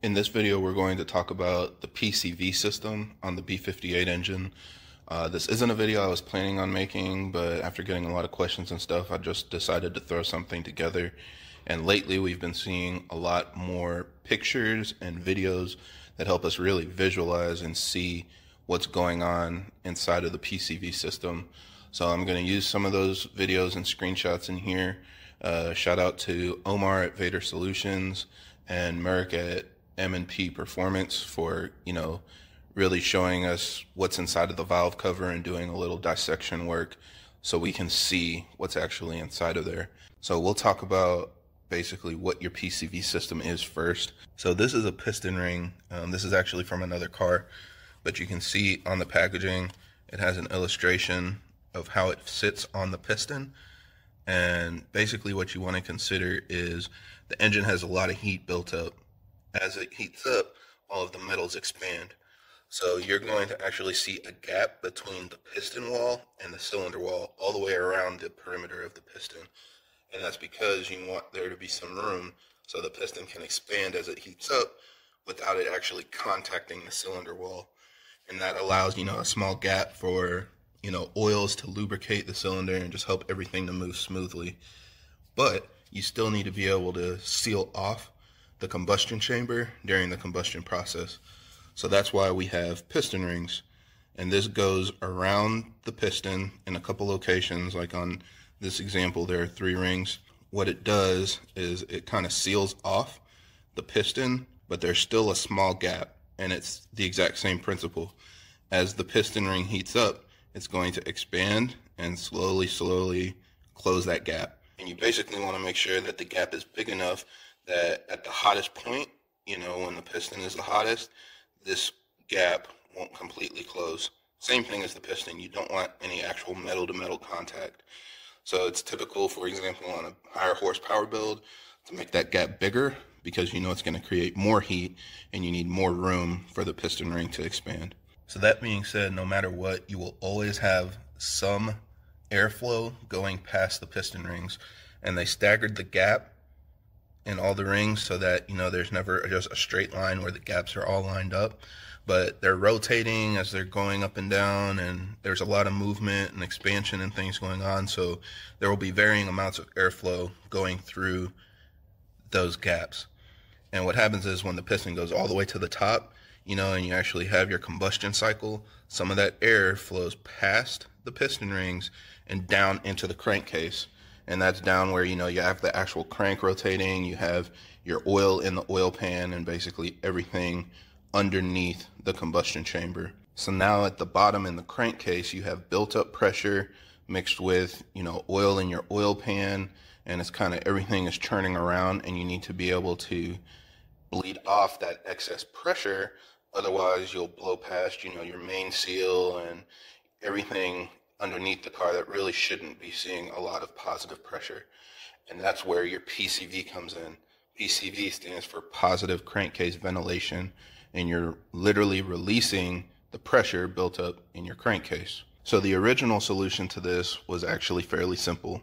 In this video, we're going to talk about the PCV system on the B58 engine. Uh, this isn't a video I was planning on making, but after getting a lot of questions and stuff, I just decided to throw something together. And lately, we've been seeing a lot more pictures and videos that help us really visualize and see what's going on inside of the PCV system. So I'm going to use some of those videos and screenshots in here. Uh, shout out to Omar at Vader Solutions and Merrick at M&P Performance for, you know, really showing us what's inside of the valve cover and doing a little dissection work so we can see what's actually inside of there. So we'll talk about basically what your PCV system is first. So this is a piston ring. Um, this is actually from another car, but you can see on the packaging, it has an illustration of how it sits on the piston. And basically what you want to consider is the engine has a lot of heat built up as it heats up, all of the metals expand. So you're going to actually see a gap between the piston wall and the cylinder wall all the way around the perimeter of the piston. And that's because you want there to be some room so the piston can expand as it heats up without it actually contacting the cylinder wall. And that allows, you know, a small gap for, you know, oils to lubricate the cylinder and just help everything to move smoothly. But you still need to be able to seal off the combustion chamber during the combustion process. So that's why we have piston rings. And this goes around the piston in a couple locations. Like on this example, there are three rings. What it does is it kind of seals off the piston, but there's still a small gap. And it's the exact same principle. As the piston ring heats up, it's going to expand and slowly, slowly close that gap. And you basically want to make sure that the gap is big enough that at the hottest point, you know, when the piston is the hottest, this gap won't completely close. Same thing as the piston. You don't want any actual metal to metal contact. So it's typical, for example, on a higher horsepower build to make that gap bigger because you know it's going to create more heat and you need more room for the piston ring to expand. So that being said, no matter what, you will always have some airflow going past the piston rings and they staggered the gap in all the rings so that you know there's never just a straight line where the gaps are all lined up. But they're rotating as they're going up and down and there's a lot of movement and expansion and things going on. So there will be varying amounts of airflow going through those gaps. And what happens is when the piston goes all the way to the top you know and you actually have your combustion cycle some of that air flows past the piston rings and down into the crankcase and that's down where you know you have the actual crank rotating you have your oil in the oil pan and basically everything underneath the combustion chamber. So now at the bottom in the crankcase you have built up pressure mixed with you know oil in your oil pan and it's kind of everything is churning around and you need to be able to bleed off that excess pressure otherwise you'll blow past you know your main seal and everything underneath the car that really shouldn't be seeing a lot of positive pressure. And that's where your PCV comes in. PCV stands for positive crankcase ventilation, and you're literally releasing the pressure built up in your crankcase. So the original solution to this was actually fairly simple.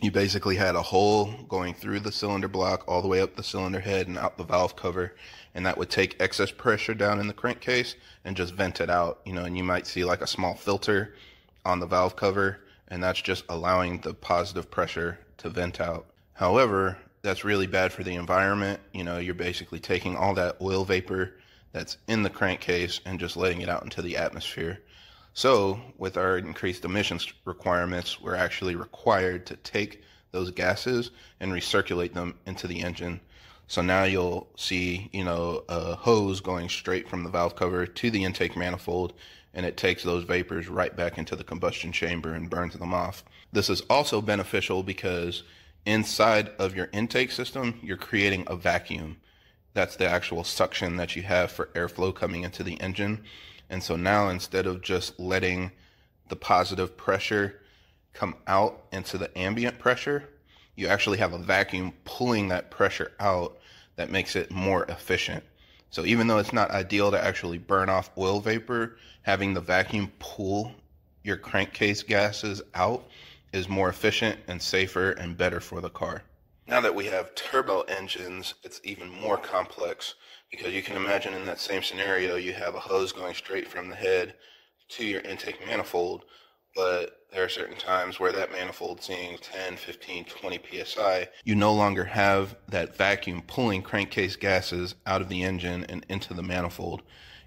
You basically had a hole going through the cylinder block all the way up the cylinder head and out the valve cover, and that would take excess pressure down in the crankcase and just vent it out, you know, and you might see like a small filter on the valve cover, and that's just allowing the positive pressure to vent out. However, that's really bad for the environment. You know, you're basically taking all that oil vapor that's in the crankcase and just letting it out into the atmosphere. So, with our increased emissions requirements, we're actually required to take those gases and recirculate them into the engine. So now you'll see, you know, a hose going straight from the valve cover to the intake manifold and it takes those vapors right back into the combustion chamber and burns them off. This is also beneficial because inside of your intake system, you're creating a vacuum. That's the actual suction that you have for airflow coming into the engine. And so now instead of just letting the positive pressure come out into the ambient pressure, you actually have a vacuum pulling that pressure out that makes it more efficient. So even though it's not ideal to actually burn off oil vapor, having the vacuum pull your crankcase gases out is more efficient and safer and better for the car. Now that we have turbo engines, it's even more complex because you can imagine in that same scenario, you have a hose going straight from the head to your intake manifold, but there are certain times where that manifold seeing 10, 15, 20 psi, you no longer have that vacuum pulling crankcase gases out of the engine and into the manifold.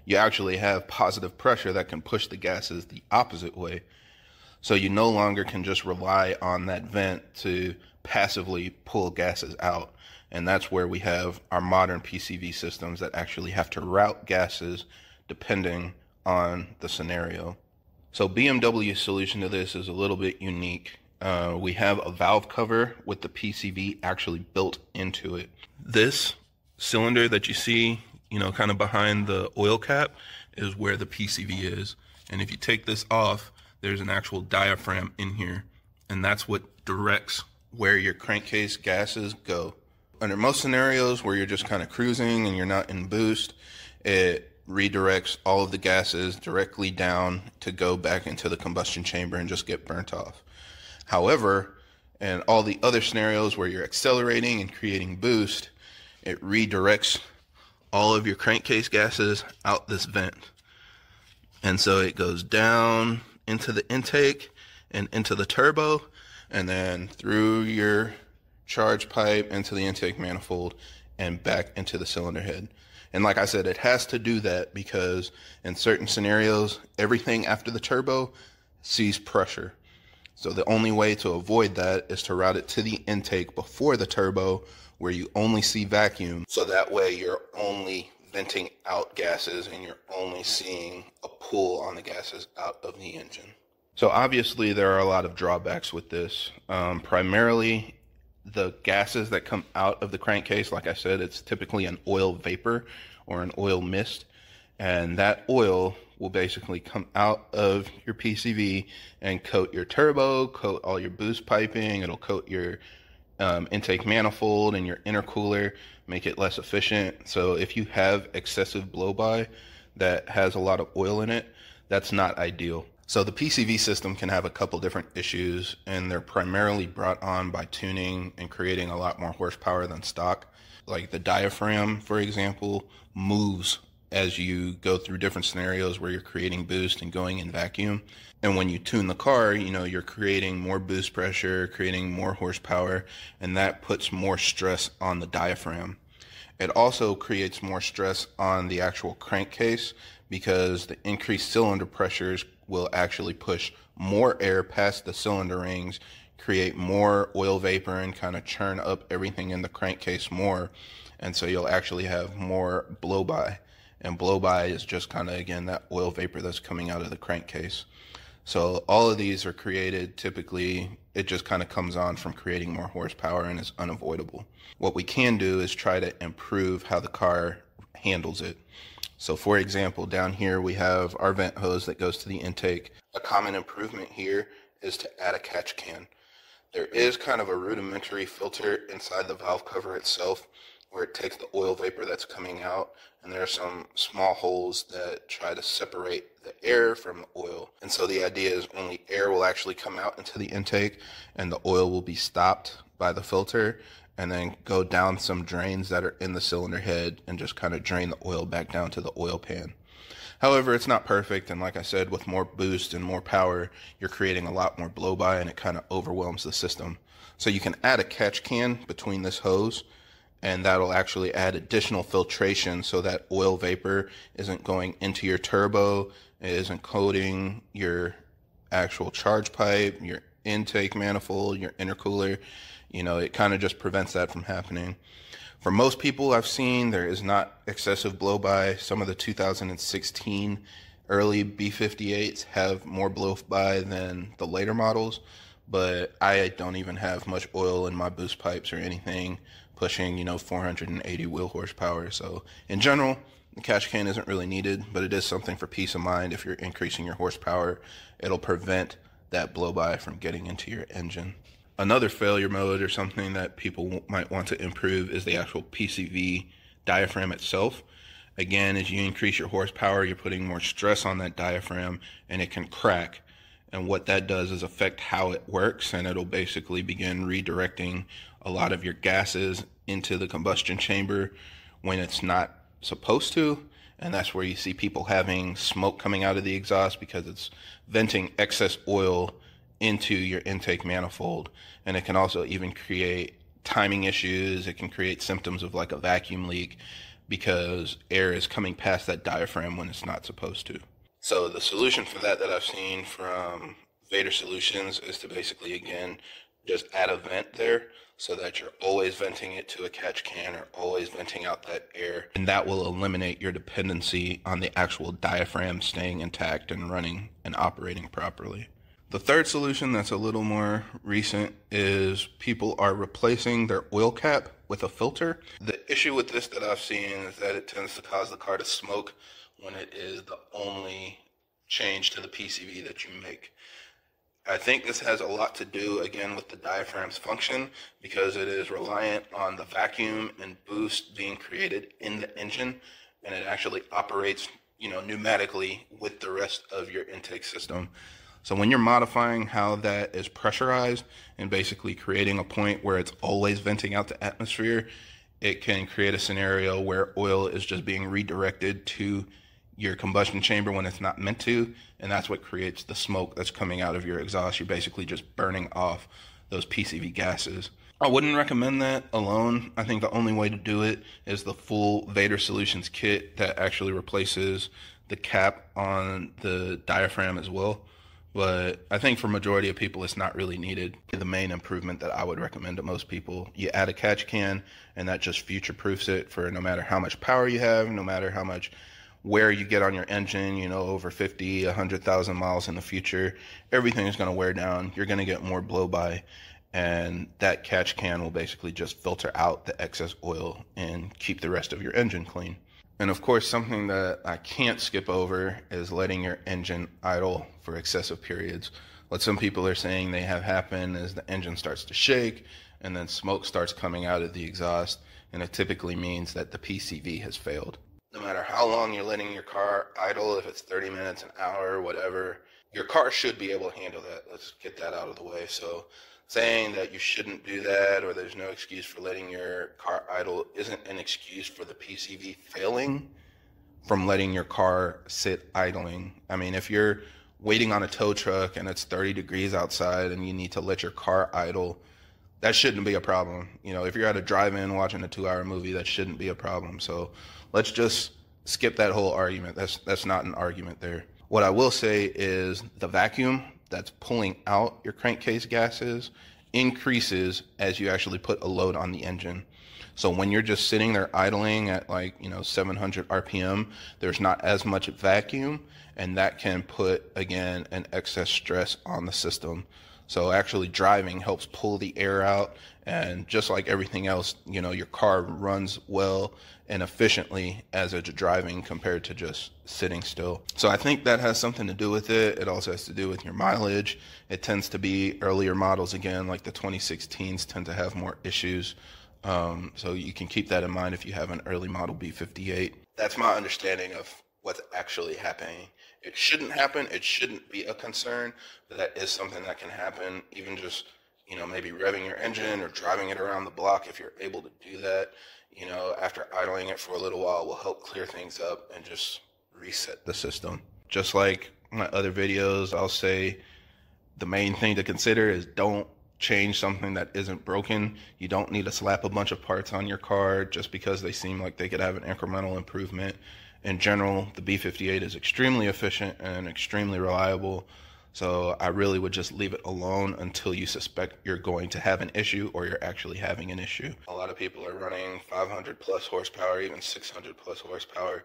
You actually have positive pressure that can push the gases the opposite way. So you no longer can just rely on that vent to passively pull gases out. And that's where we have our modern PCV systems that actually have to route gases depending on the scenario. So BMW's solution to this is a little bit unique. Uh, we have a valve cover with the PCV actually built into it. This cylinder that you see, you know, kind of behind the oil cap is where the PCV is. And if you take this off, there's an actual diaphragm in here. And that's what directs where your crankcase gases go. Under most scenarios where you're just kind of cruising and you're not in boost, it redirects all of the gases directly down to go back into the combustion chamber and just get burnt off. However, in all the other scenarios where you're accelerating and creating boost, it redirects all of your crankcase gases out this vent. And so it goes down into the intake and into the turbo and then through your charge pipe into the intake manifold and back into the cylinder head. And like I said, it has to do that because in certain scenarios, everything after the turbo sees pressure. So the only way to avoid that is to route it to the intake before the turbo where you only see vacuum. So that way you're only venting out gases and you're only seeing a pull on the gases out of the engine. So obviously there are a lot of drawbacks with this. Um, primarily, the gases that come out of the crankcase, like I said, it's typically an oil vapor or an oil mist, and that oil will basically come out of your PCV and coat your turbo, coat all your boost piping. It'll coat your um, intake manifold and your intercooler, make it less efficient. So if you have excessive blow by that has a lot of oil in it, that's not ideal. So the PCV system can have a couple different issues, and they're primarily brought on by tuning and creating a lot more horsepower than stock. Like the diaphragm, for example, moves as you go through different scenarios where you're creating boost and going in vacuum. And when you tune the car, you know, you're creating more boost pressure, creating more horsepower, and that puts more stress on the diaphragm. It also creates more stress on the actual crankcase because the increased cylinder pressures will actually push more air past the cylinder rings, create more oil vapor, and kind of churn up everything in the crankcase more. And so you'll actually have more blow by. And blow by is just kind of, again, that oil vapor that's coming out of the crankcase. So all of these are created typically, it just kind of comes on from creating more horsepower and is unavoidable. What we can do is try to improve how the car handles it. So for example, down here we have our vent hose that goes to the intake. A common improvement here is to add a catch can. There is kind of a rudimentary filter inside the valve cover itself where it takes the oil vapor that's coming out and there are some small holes that try to separate the air from the oil. And so the idea is only air will actually come out into the intake and the oil will be stopped by the filter and then go down some drains that are in the cylinder head and just kind of drain the oil back down to the oil pan. However, it's not perfect, and like I said, with more boost and more power, you're creating a lot more blow by and it kind of overwhelms the system. So you can add a catch can between this hose, and that'll actually add additional filtration so that oil vapor isn't going into your turbo, it isn't coating your actual charge pipe, your intake manifold, your intercooler you know, it kind of just prevents that from happening. For most people I've seen, there is not excessive blow by. Some of the 2016 early B58s have more blow by than the later models, but I don't even have much oil in my boost pipes or anything pushing, you know, 480 wheel horsepower. So in general, the catch can isn't really needed, but it is something for peace of mind. If you're increasing your horsepower, it'll prevent that blow by from getting into your engine. Another failure mode or something that people might want to improve is the actual PCV diaphragm itself. Again, as you increase your horsepower, you're putting more stress on that diaphragm and it can crack. And what that does is affect how it works, and it'll basically begin redirecting a lot of your gases into the combustion chamber when it's not supposed to. And that's where you see people having smoke coming out of the exhaust because it's venting excess oil into your intake manifold. And it can also even create timing issues. It can create symptoms of like a vacuum leak because air is coming past that diaphragm when it's not supposed to. So the solution for that that I've seen from Vader Solutions is to basically again just add a vent there so that you're always venting it to a catch can or always venting out that air and that will eliminate your dependency on the actual diaphragm staying intact and running and operating properly. The third solution that's a little more recent is people are replacing their oil cap with a filter. The issue with this that I've seen is that it tends to cause the car to smoke when it is the only change to the PCV that you make. I think this has a lot to do again with the diaphragm's function because it is reliant on the vacuum and boost being created in the engine and it actually operates, you know, pneumatically with the rest of your intake system. So when you're modifying how that is pressurized and basically creating a point where it's always venting out the atmosphere, it can create a scenario where oil is just being redirected to your combustion chamber when it's not meant to, and that's what creates the smoke that's coming out of your exhaust. You're basically just burning off those PCV gases. I wouldn't recommend that alone. I think the only way to do it is the full Vader Solutions kit that actually replaces the cap on the diaphragm as well but I think for majority of people, it's not really needed. The main improvement that I would recommend to most people, you add a catch can, and that just future proofs it for no matter how much power you have, no matter how much wear you get on your engine, you know, over 50, 100,000 miles in the future, everything is going to wear down. You're going to get more blow by, and that catch can will basically just filter out the excess oil and keep the rest of your engine clean. And of course, something that I can't skip over is letting your engine idle for excessive periods. What some people are saying they have happen is the engine starts to shake and then smoke starts coming out of the exhaust, and it typically means that the PCV has failed. No matter how long you're letting your car idle, if it's 30 minutes, an hour, whatever, your car should be able to handle that. Let's get that out of the way. So saying that you shouldn't do that or there's no excuse for letting your car idle isn't an excuse for the PCV failing from letting your car sit idling. I mean, if you're waiting on a tow truck and it's 30 degrees outside and you need to let your car idle, that shouldn't be a problem. You know, if you're at a drive-in watching a 2-hour movie, that shouldn't be a problem. So, let's just skip that whole argument. That's that's not an argument there. What I will say is the vacuum that's pulling out your crankcase gases increases as you actually put a load on the engine. So when you're just sitting there idling at like, you know, 700 RPM, there's not as much vacuum and that can put again an excess stress on the system. So actually driving helps pull the air out and just like everything else, you know, your car runs well and efficiently as it's driving compared to just sitting still. So I think that has something to do with it. It also has to do with your mileage. It tends to be earlier models again, like the 2016s tend to have more issues. Um, so you can keep that in mind if you have an early model B58. That's my understanding of what's actually happening. It shouldn't happen. It shouldn't be a concern, but that is something that can happen. Even just you know maybe revving your engine or driving it around the block if you're able to do that. You know after idling it for a little while will help clear things up and just reset the system. Just like my other videos, I'll say the main thing to consider is don't change something that isn't broken. You don't need to slap a bunch of parts on your car just because they seem like they could have an incremental improvement in general, the B58 is extremely efficient and extremely reliable. So I really would just leave it alone until you suspect you're going to have an issue or you're actually having an issue. A lot of people are running 500 plus horsepower, even 600 plus horsepower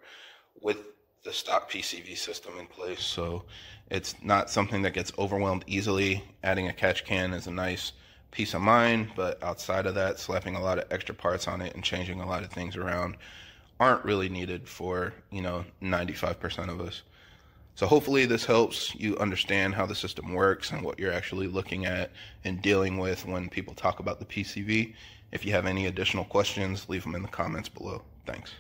with the stock PCV system in place. So it's not something that gets overwhelmed easily. Adding a catch can is a nice peace of mind, but outside of that, slapping a lot of extra parts on it and changing a lot of things around aren't really needed for, you know, 95% of us. So hopefully this helps you understand how the system works and what you're actually looking at and dealing with when people talk about the PCV. If you have any additional questions, leave them in the comments below. Thanks.